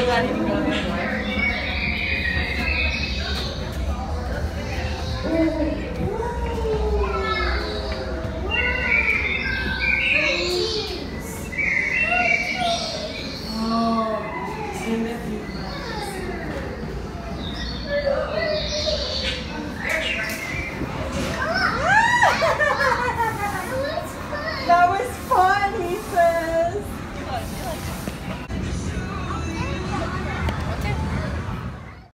一个。